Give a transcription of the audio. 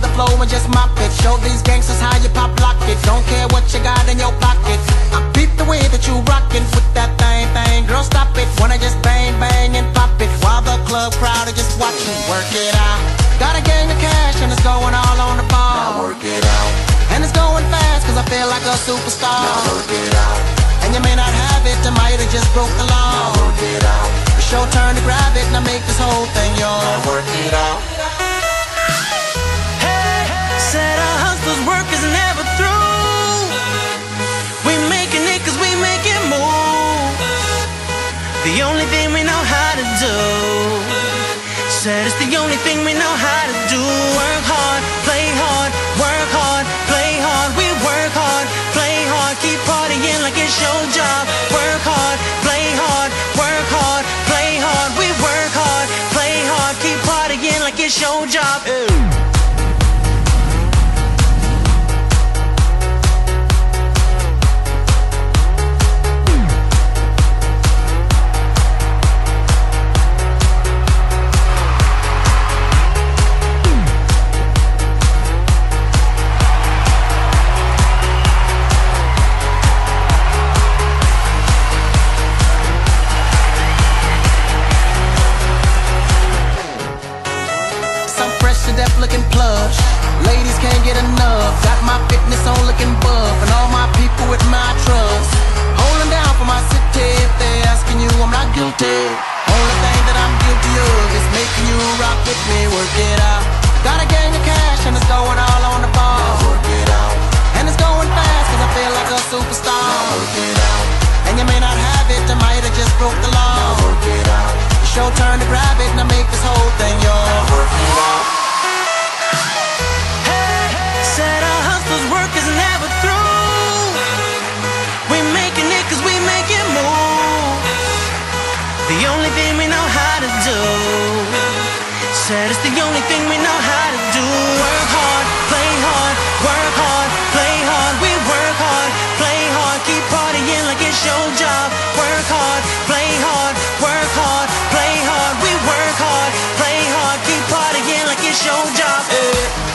and just mop it. Show these gangsters how you pop lock it. Don't care what you got in your pocket. I beat the way that you rockin' with that thing, thing. Girl, stop it. Wanna just bang, bang and pop it while the club crowd are just watching. Work it out. Got a gang of cash and it's going all on the ball. Now work it out. And it's going fast cause I feel like a superstar. Now work it out. And you may not have it, I might have just broke the law. Now work it out. It's your turn to grab it and I make this whole thing yours. Now work it out. The only thing we know how to do. Said it's the only thing we know how to do. Work hard, play hard, work hard, play hard. We work hard, play hard, keep partying like it's your job. Work hard, play hard, work hard, play hard. We work hard, play hard, keep partying like it's your job. Looking plush. Ladies can't get enough. Got my fitness on looking buff. And all my people with my trust. Holding down for my city. If they're asking you, I'm not guilty. Only thing that I'm guilty of is making you rock with me. Work it out. Got a gang of cash and it's going all only thing we know how to do. Said it's the only thing we know how to do. Work hard, play hard, work hard, play hard. We work hard, play hard, keep partying like it's your job. Work hard, play hard, work hard, play hard. We work hard, play hard, keep partying like it's your job. Yeah.